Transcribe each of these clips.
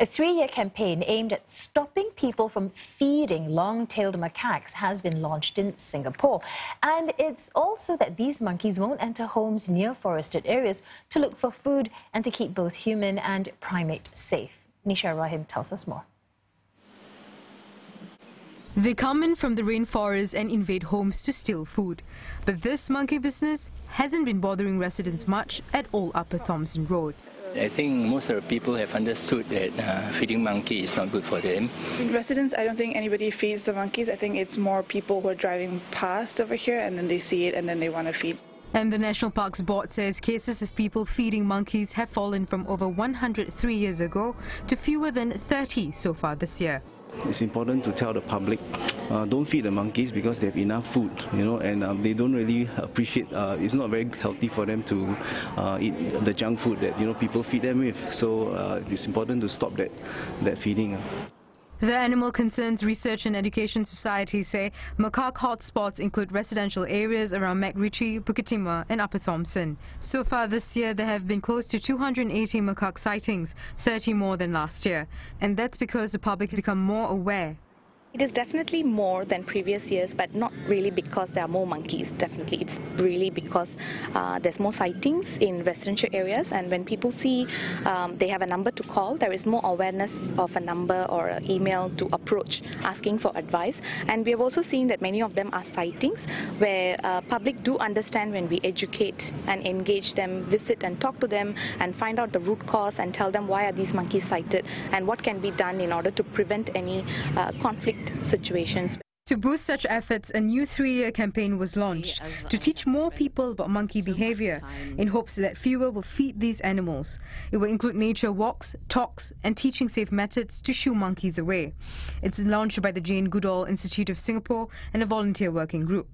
A three-year campaign aimed at stopping people from feeding long-tailed macaques has been launched in Singapore. And it's also that these monkeys won't enter homes near forested areas to look for food and to keep both human and primate safe. Nisha Rahim tells us more. They come in from the rainforest and invade homes to steal food. But this monkey business hasn't been bothering residents much at Old Upper Thomson Road. I think most of the people have understood that uh, feeding monkey is not good for them. In residents, I don't think anybody feeds the monkeys. I think it's more people who are driving past over here and then they see it and then they want to feed. And the National Parks Board says cases of people feeding monkeys have fallen from over 103 years ago to fewer than 30 so far this year. It's important to tell the public, uh, don't feed the monkeys because they have enough food, you know, and um, they don't really appreciate, uh, it's not very healthy for them to uh, eat the junk food that, you know, people feed them with. So uh, it's important to stop that, that feeding. Uh. The Animal Concerns Research and Education Society say macaque hotspots include residential areas around MacRitchie, Bukit Timah and Upper Thomson. So far this year there have been close to 280 macaque sightings, 30 more than last year. And that's because the public has become more aware it is definitely more than previous years, but not really because there are more monkeys, definitely. It's really because uh, there's more sightings in residential areas and when people see um, they have a number to call, there is more awareness of a number or an email to approach asking for advice. And we have also seen that many of them are sightings where uh, public do understand when we educate and engage them, visit and talk to them and find out the root cause and tell them why are these monkeys sighted and what can be done in order to prevent any uh, conflict situations. To boost such efforts, a new three-year campaign was launched to teach more people about monkey behavior in hopes that fewer will feed these animals. It will include nature walks, talks and teaching safe methods to shoo monkeys away. It's launched by the Jane Goodall Institute of Singapore and a volunteer working group.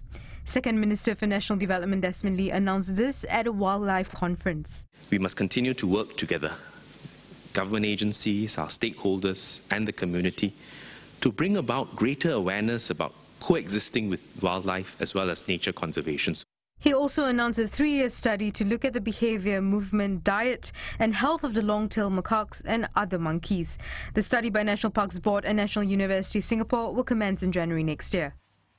Second Minister for National Development Desmond Lee announced this at a wildlife conference. We must continue to work together, government agencies, our stakeholders and the community to bring about greater awareness about coexisting with wildlife as well as nature conservation. He also announced a three-year study to look at the behavior, movement, diet and health of the long-tailed macaques and other monkeys. The study by National Parks Board and National University Singapore will commence in January next year.